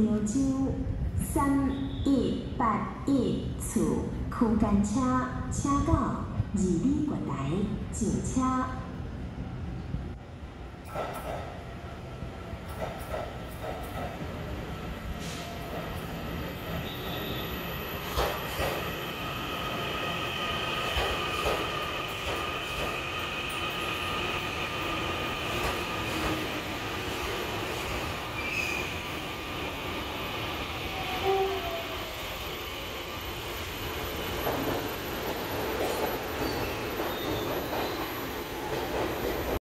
潮州三一八一厝区间车，车到二里月台，上车。